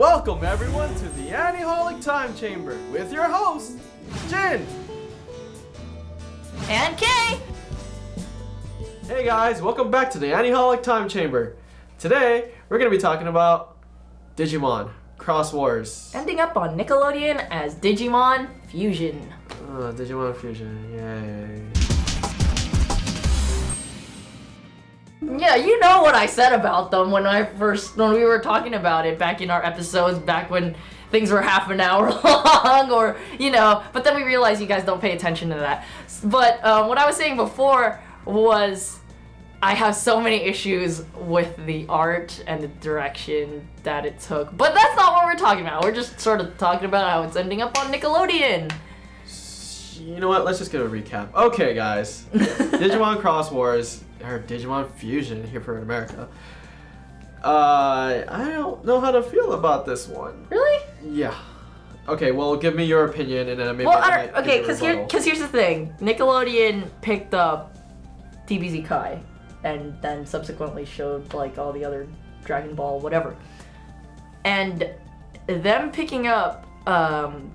Welcome everyone to the Aniholic Time Chamber with your host, Jin. And Kay! Hey guys, welcome back to the Aniholic Time Chamber. Today, we're gonna be talking about Digimon Cross Wars. Ending up on Nickelodeon as Digimon Fusion. Uh, Digimon Fusion, yay. Yeah, you know what I said about them when I first, when we were talking about it back in our episodes, back when things were half an hour long, or, you know, but then we realized you guys don't pay attention to that. But um, what I was saying before was I have so many issues with the art and the direction that it took. But that's not what we're talking about. We're just sort of talking about how it's ending up on Nickelodeon. You know what? Let's just get a recap. Okay, guys. Digimon Cross Wars, or Digimon Fusion here for America. Uh, I don't know how to feel about this one. Really? Yeah. Okay, well, give me your opinion, and then maybe. Well, I might okay, because here, because here's the thing. Nickelodeon picked up DBZ Kai, and then subsequently showed like all the other Dragon Ball, whatever. And them picking up um,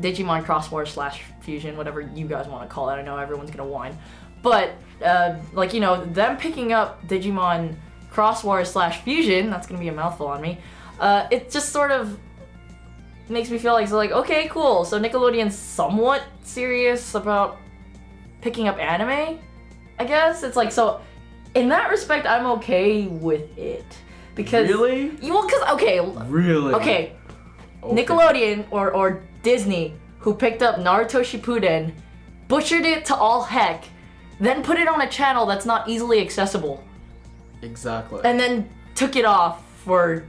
Digimon Cross Wars slash Fusion, whatever you guys want to call it. I know everyone's gonna whine, but uh, like you know, them picking up Digimon Cross Wars slash Fusion. That's gonna be a mouthful on me. Uh, it just sort of makes me feel like so like okay cool so nickelodeon's somewhat serious about picking up anime i guess it's like so in that respect i'm okay with it because Really? you well because okay Really? okay nickelodeon or or disney who picked up naruto shippuden butchered it to all heck then put it on a channel that's not easily accessible Exactly. and then took it off for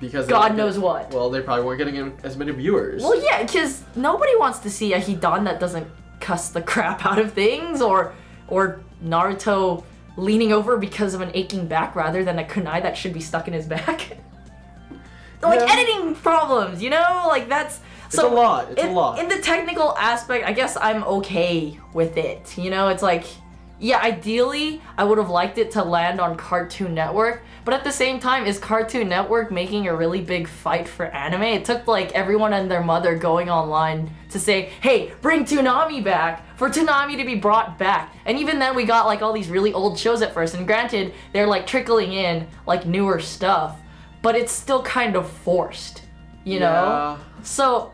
because God weren't knows what. Well, they probably weren't getting as many viewers. Well, yeah, because nobody wants to see a Hidan that doesn't cuss the crap out of things, or or Naruto leaning over because of an aching back rather than a kunai that should be stuck in his back. like Yeah. editing problems, you know, like that's It's a lot, it's a in, lot. In the technical aspect, I guess I'm okay with it. You know, it's like. Yeah, ideally, I would have liked it to land on Cartoon Network, but at the same time, is Cartoon Network making a really big fight for anime? It took like everyone and their mother going online to say, hey, bring Toonami back, for Toonami to be brought back. And even then, we got like all these really old shows at first, and granted, they're like trickling in like newer stuff, but it's still kind of forced, you know? Yeah. So,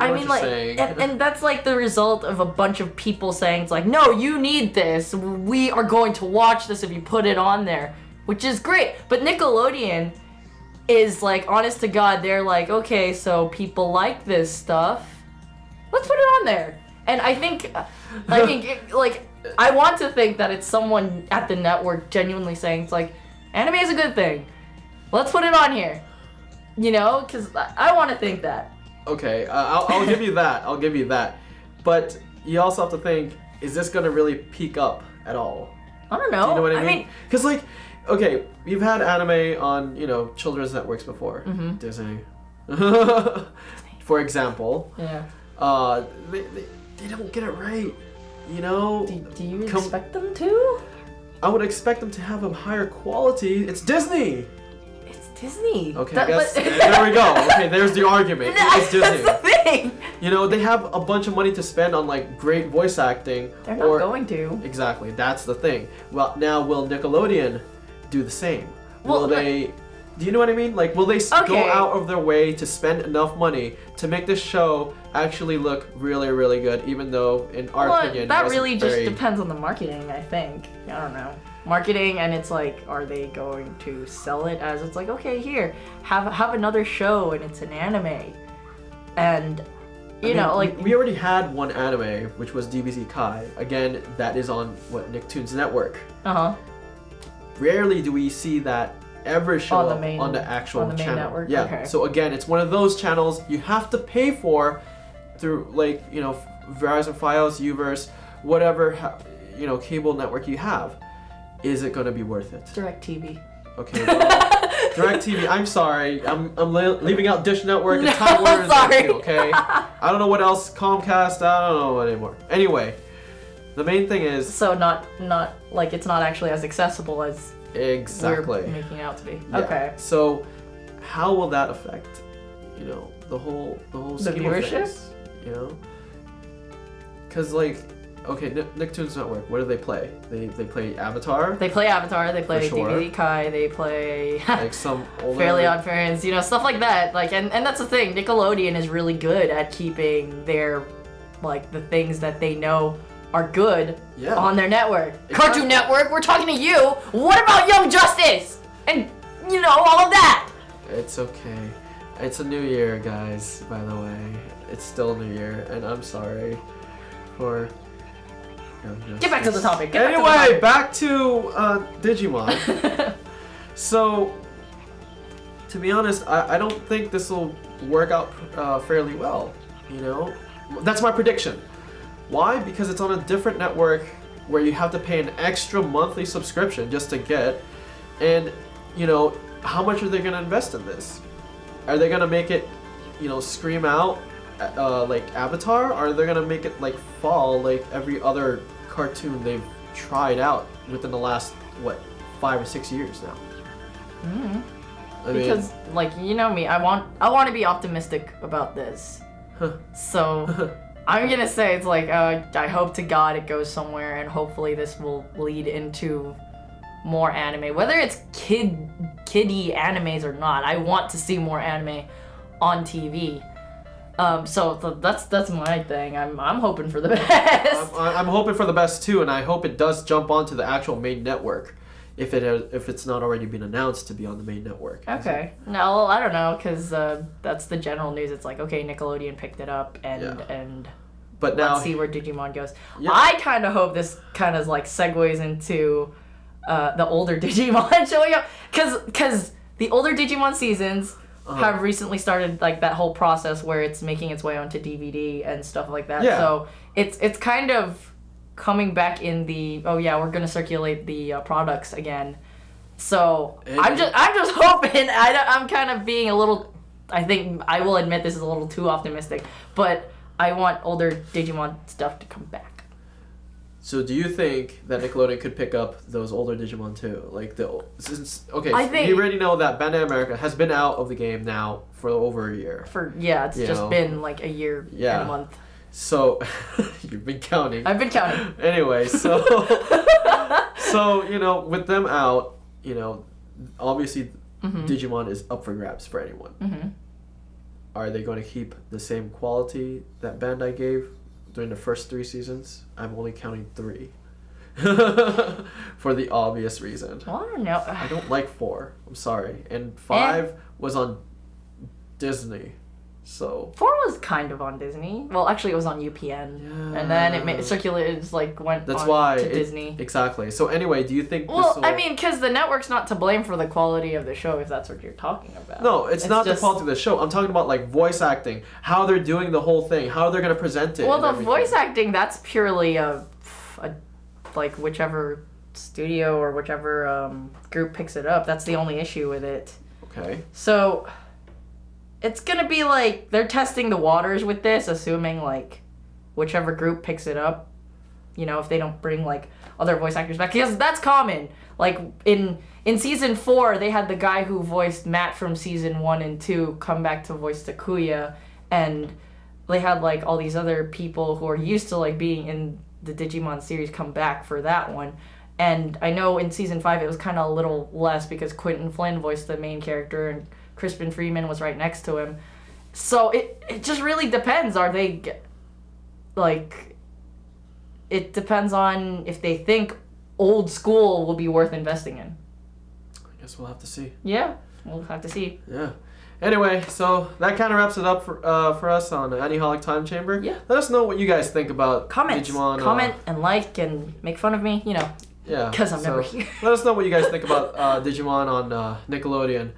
I, I mean, like, and, and that's like the result of a bunch of people saying, it's like, no, you need this. We are going to watch this if you put it on there, which is great. But Nickelodeon is like, honest to God, they're like, okay, so people like this stuff. Let's put it on there. And I think, I think, it- like, I want to think that it's someone at the network genuinely saying, it's like, anime is a good thing. Let's put it on here. You know, because I, I want to think that. Okay, uh, I'll, I'll give you that. I'll give you that. But you also have to think: Is this gonna really peak up at all? I don't know. Do you know what I, mean? mean, Because like, okay, we've had anime on you know children's networks before. Mm-hmm. Disney, for example. yeah. Uh, they, they, they don't get it right. You know, Do, do you Com- expect them to? I would expect them to have a higher quality. It's Disney. Disney. Okay, That- I guess but- there we go. Okay, there's the argument. It's Disney. That's the thing. You know, they have a bunch of money to spend on like great voice acting. They're not or- going to. Exactly, that's the thing. Well, now will Nickelodeon do the same? Will Well, they? Do you know what I mean? Like, will they s go out of their way to spend enough money to make this show actually look really, really good? Even though, in our Well, opinion, it that really just very- depends on the marketing, I think. I don't know. Marketing and it's like, are they going to sell it as it's like, okay, here, have have another show and it's an anime, and I you mean, know, like we, already had one anime, which was DBZ Kai. Again, that is on what Nicktoons Network. uh huh. Rarely do we see that ever show On the main- on the actual on the main channel. network? Yeah. Okay. So again, it's one of those channels you have to pay for through like you know Verizon FiOS, Uverse, whatever ha- you know cable network you have. Is it going to be worth it? Direct TV. Okay. Well, DirecTV. I'm sorry. I'm I'm le- leaving out Dish Network and No, Time Warner. sorry. Okay. I don't know what else. Comcast. I don't know anymore. Anyway, the main thing is So not not like it's not actually as accessible as exactly. we're making it out to be. Yeah. Okay. So, how will that affect, you know, the whole the whole The viewership? things, you know? Because like, okay, Nick, Nicktoons Network, what do they play? They they play Avatar, They play Avatar, they play sure. DBZ Kai, they play like some older. Fairly Odd Parents, you know, stuff like that. Like, and, and that's the thing. Nickelodeon is really good at keeping their, like, the things that they know are good Yeah. on their network. Exactly. Cartoon Network, we're talking to you. What about Young Justice? And, you know, all of that. It's okay. It's a new year, guys, by the way. It's still a new year, and I'm sorry for. Get back to the topic. Get anyway, back to back to uh, Digimon. so, to be honest, I, I don't think this will work out uh, fairly well. You know, that's my prediction. Why? Because it's on a different network where you have to pay an extra monthly subscription just to get, and you know, how much are they gonna invest in this? Are they gonna make it, you know, scream out uh, like Avatar? Or are they gonna make it like fall like every other cartoon they've tried out within the last what five or six years now? Mhm. I because, like, you know me, I want I want to be optimistic about this. mean, So I'm gonna say it's like uh, I hope to God it goes somewhere, and hopefully this will lead into more anime, whether it's kid kiddie animes or not. I want to see more anime on TV. Um, so th- that's that's my thing. I'm I'm hoping for the best. I'm, I'm hoping for the best too, and I hope it does jump onto the actual main network, if it has, if it's not already been announced to be on the main network. Okay. No, I don't know, cause uh, that's the general news. It's like okay, Nickelodeon picked it up, and Yeah. and But now, let's see where Digimon goes. Yeah. I kind of hope this kind of like segues into uh, the older Digimon showing up, cause cause the older Digimon seasons Uh-huh. have recently started like that whole process where it's making its way onto DVD and stuff like that. Yeah. So it's it's kind of coming back in the oh yeah we're gonna circulate the uh, products again. So And- I'm just I'm just hoping I I'm kind of being a little I think I will admit this is a little too optimistic, but I want older Digimon stuff to come back. So do you think that Nickelodeon could pick up those older Digimon too? Like the since okay, I so think- we already know that Bandai America has been out of the game now for over a year. For yeah, it's You just know. been like a year Yeah. and a month. So you've been counting. I've been counting. anyway, so so you know, with them out, you know, obviously Mhm. Digimon is up for grabs for anyone. hmm Are they going to keep the same quality that Bandai gave during the first three seasons? I'm only counting three. For the obvious reason. Well, I don't know. I don't like four. I'm sorry. And eh. five was on Disney. So Four was kind of on Disney. Well, actually, it was on UPN, and then it ma- circulated like went that's on why to it- Disney. Exactly. So anyway, do you think Well, will... I mean, because the network's not to blame for the quality of the show, if that's what you're talking about. No, it's, It's not just- the quality of the show. I'm talking about like voice acting, how they're doing the whole thing, how they're gonna present it. Well, the everything. voice acting that's purely a, a like whichever studio or whichever um, group picks it up. That's the only issue with it. Okay. So it's gonna be like they're testing the waters with this, assuming like whichever group picks it up. You know, if they don't bring like other voice actors back, because that's common. Like in in season four, they had the guy who voiced Matt from season one and two come back to voice Takuya, and they had like all these other people who are used to like being in the Digimon series come back for that one. And I know in season five it was kind of a little less because Quinton Flynn voiced the main character and Crispin Freeman was right next to him. So it it just really depends. Are they like? It depends on if they think old school will be worth investing in. I guess we'll have to see. Yeah, we'll have to see. Yeah. Anyway, so that kind of wraps it up for uh, for us on Aniholic Time Chamber. Yeah. Let us know what you guys think about Comments, Digimon. uh, comment and like and make fun of me. You know, yeah. because I'm so never here. let us know what you guys think about uh, Digimon on uh, Nickelodeon,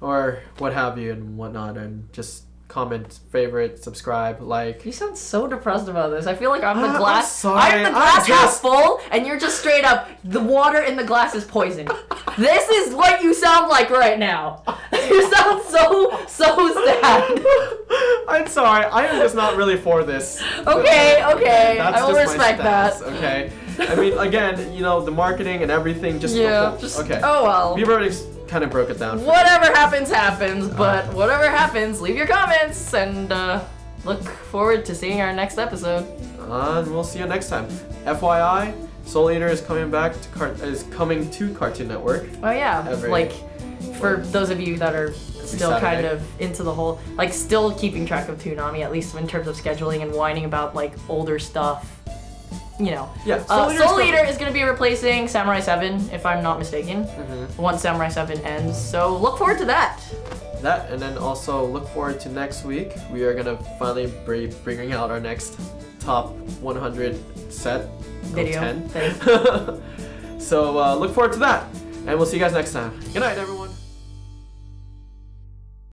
or what have you and whatnot, and just comment, favorite, subscribe, like. You sound so depressed about this. I feel like I'm the uh, I'm glass. sorry. I'm the I'm glass half full, and you're just straight up. The water in the glass is poison. this is what you sound like right now. You sound so so sad. I'm sorry, I am just not really for this. Okay, okay, That's I will just respect that. Okay. I mean, again, you know, the marketing and everything. Just Yeah, whole- just okay. oh well. We've already kind of broke it down. Whatever happens, happens. But whatever happens, leave your comments and uh, look forward to seeing our next episode. Uh, and we'll see you next time. FYI, Soul Eater is coming back to car- is coming to Cartoon Network. Oh yeah, like for those of you that are still kind of into the whole, like still keeping track of Toonami at least in terms of scheduling and whining about like older stuff. You know, Yeah, uh, Eater's Soul coming. Eater is going to be replacing Samurai Seven, if I'm not mistaken, Mhm. once Samurai Seven ends. So look forward to that. That and then also look forward to next week. We are gonna finally be bringing out our next top 100 set of Video 10. so uh, look forward to that, and we'll see you guys next time. Good night, everyone.